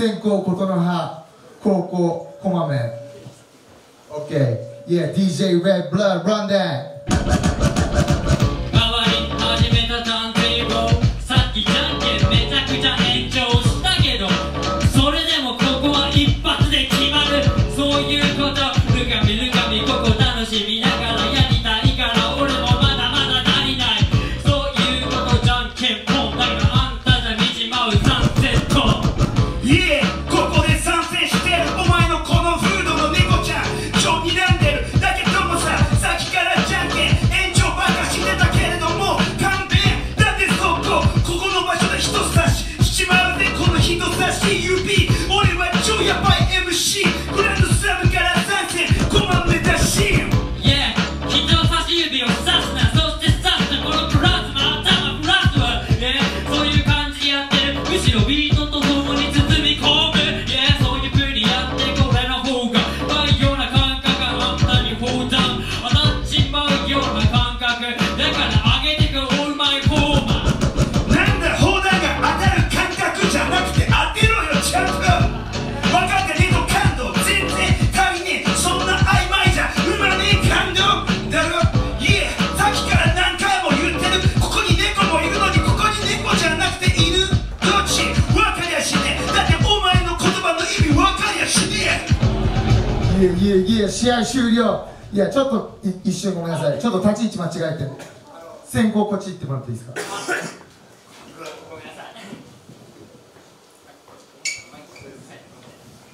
先行琴の葉高校こまめ OK Yeah DJ Red Blood Run that 砲弾当たっちまうような感覚。だから上げてくオールマイフォーマンなんだ砲弾が当たる感覚じゃなくて当てろよちゃんと分かってねえの感動全然足りねえそんな曖昧じゃ生まねえ感動だろいえさっきから何回も言ってるここに猫もいるのにここに猫じゃなくて犬どっち？分かりゃしねえ。だってお前の言葉の意味分かりゃしねえいえ。いえいえ試合終了。いやちょっとい一瞬ごめんなさい。ちょっと立ち位置間違えて。先行こっち行ってもらっていいですか？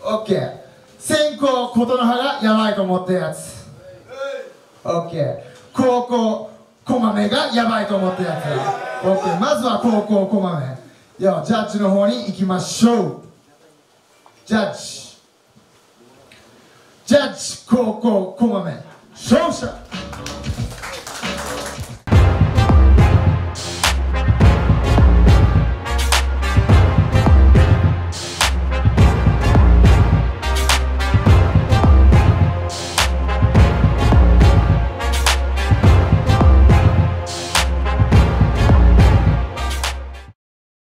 オッケー。先行琴の葉がやばいと思ったやつ。オッケー。高校こまめがやばいと思ったやつ。オッケー。まずは高校こまめよジャッジの方に行きましょう。ジャッジ。ジャッジ高校こまめ勝者